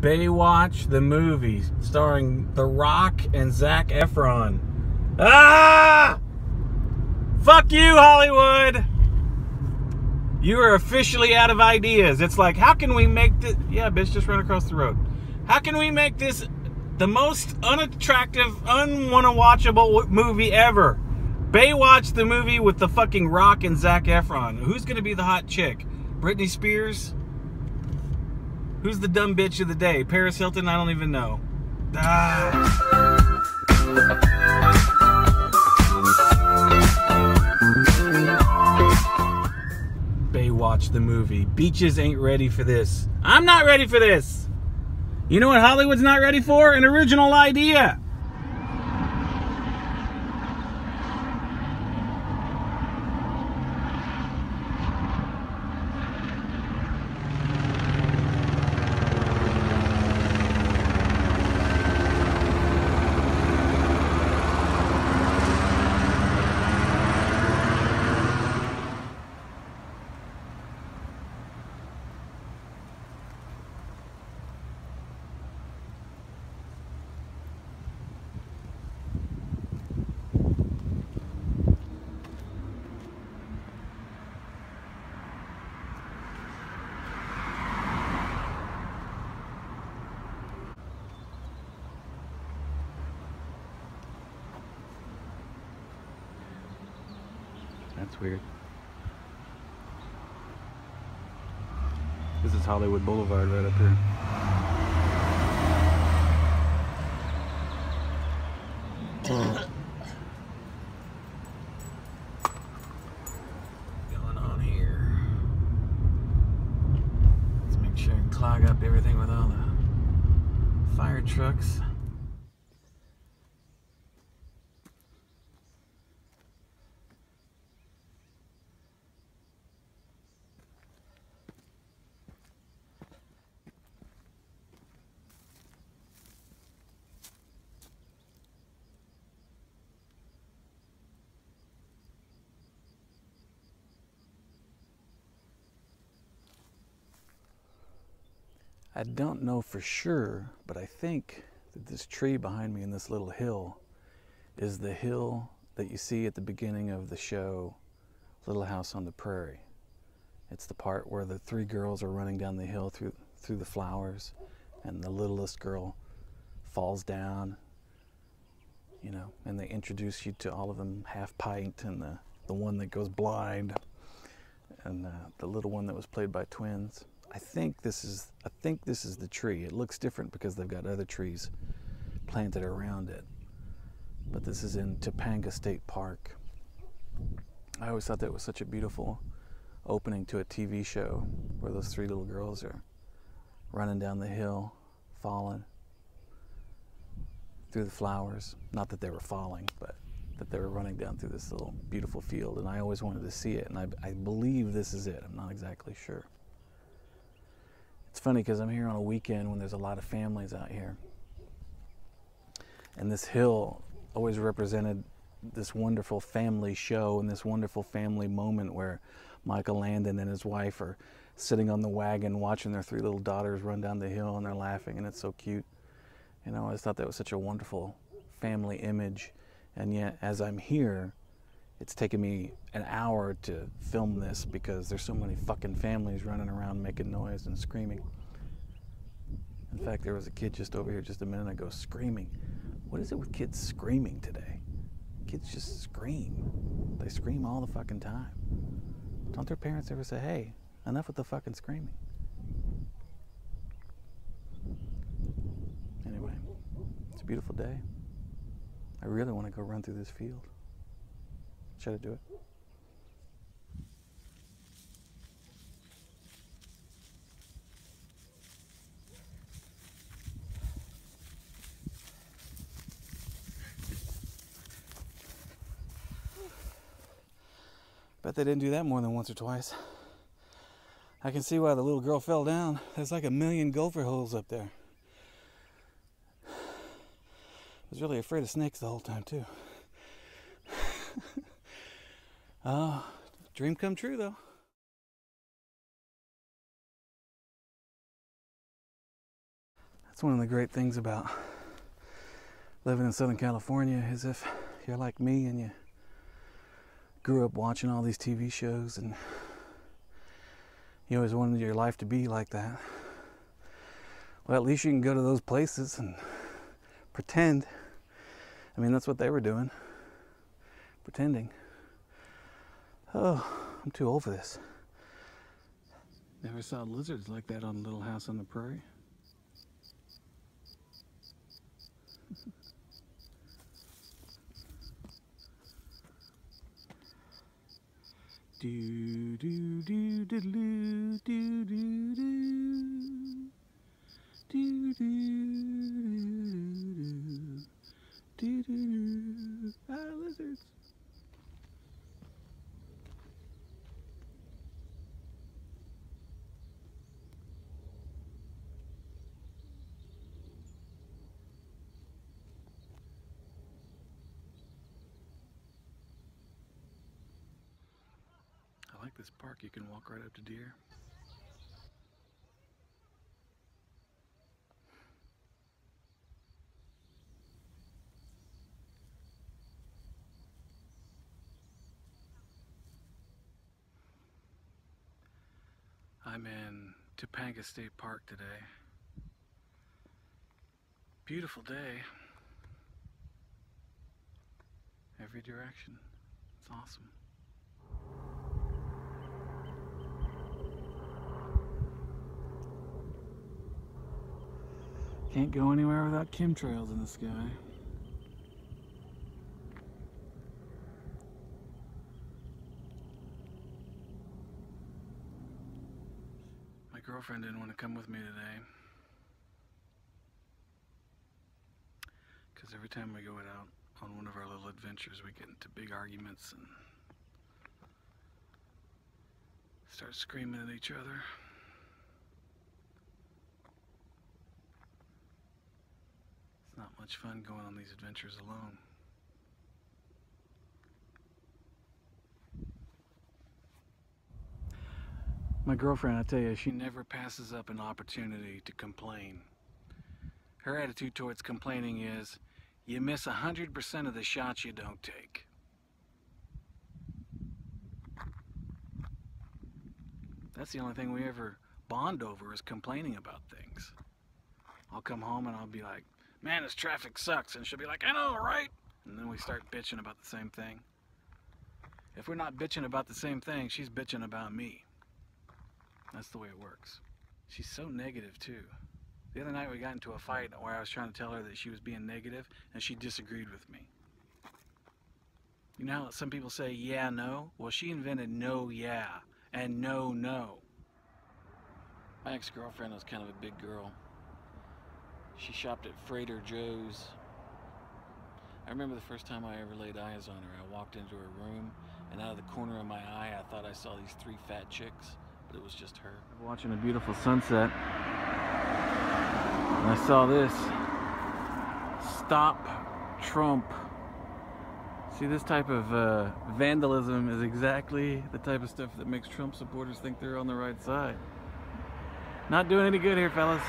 Baywatch the movie, starring The Rock and Zac Efron. Ah! Fuck you, Hollywood! You are officially out of ideas. It's like, how can we make this? Yeah, bitch, just run across the road. How can we make this the most unattractive, unwanna-watchable movie ever? Baywatch the movie with the fucking Rock and Zac Efron. Who's gonna be the hot chick? Britney Spears? Who's the dumb bitch of the day? Paris Hilton? I don't even know. Ah. Baywatch the movie. Beaches ain't ready for this. I'm not ready for this. You know what Hollywood's not ready for? An original idea. That's weird. This is Hollywood Boulevard right up here. going on here? Let's make sure and clog up everything with all the fire trucks. I don't know for sure, but I think that this tree behind me in this little hill is the hill that you see at the beginning of the show, Little House on the Prairie. It's the part where the three girls are running down the hill through through the flowers, and the littlest girl falls down. You know, and they introduce you to all of them half pint, and the the one that goes blind, and uh, the little one that was played by twins. I think this is I think this is the tree. It looks different because they've got other trees planted around it. But this is in Topanga State Park. I always thought that was such a beautiful opening to a TV show where those three little girls are running down the hill, falling through the flowers. Not that they were falling, but that they were running down through this little beautiful field. And I always wanted to see it. And I, I believe this is it. I'm not exactly sure. It's funny because I'm here on a weekend when there's a lot of families out here. And this hill always represented this wonderful family show and this wonderful family moment where Michael Landon and his wife are sitting on the wagon watching their three little daughters run down the hill and they're laughing and it's so cute. You know, I always thought that was such a wonderful family image. And yet, as I'm here, it's taken me an hour to film this because there's so many fucking families running around making noise and screaming. In fact, there was a kid just over here just a minute ago screaming. What is it with kids screaming today? Kids just scream. They scream all the fucking time. Don't their parents ever say, hey, enough with the fucking screaming? Anyway, it's a beautiful day. I really want to go run through this field. Should I do it? Bet they didn't do that more than once or twice. I can see why the little girl fell down. There's like a million gopher holes up there. I was really afraid of snakes the whole time, too. Oh, dream come true though. That's one of the great things about living in Southern California is if you're like me and you grew up watching all these TV shows and you always wanted your life to be like that. Well, at least you can go to those places and pretend. I mean, that's what they were doing. Pretending. Oh, I'm too old for this. Never saw lizards like that on Little House on the Prairie. do do do do do do do do do do do do do ah lizards I like this park. You can walk right up to deer. I'm in Topanga State Park today. Beautiful day. Every direction. It's awesome. Can't go anywhere without chemtrails in the sky. My girlfriend didn't want to come with me today. Because every time we go out on one of our little adventures, we get into big arguments and start screaming at each other. Not much fun going on these adventures alone. My girlfriend, I tell you, she never passes up an opportunity to complain. Her attitude towards complaining is, you miss 100% of the shots you don't take. That's the only thing we ever bond over is complaining about things. I'll come home and I'll be like, man, this traffic sucks. And she'll be like, I know, right? And then we start bitching about the same thing. If we're not bitching about the same thing, she's bitching about me. That's the way it works. She's so negative, too. The other night we got into a fight where I was trying to tell her that she was being negative, and she disagreed with me. You know how some people say, yeah, no? Well, she invented no, yeah, and no, no. My ex-girlfriend was kind of a big girl. She shopped at Freighter Joe's. I remember the first time I ever laid eyes on her. I walked into her room, and out of the corner of my eye, I thought I saw these three fat chicks, but it was just her. Watching a beautiful sunset, and I saw this. Stop Trump. See, this type of uh, vandalism is exactly the type of stuff that makes Trump supporters think they're on the right side. Not doing any good here, fellas.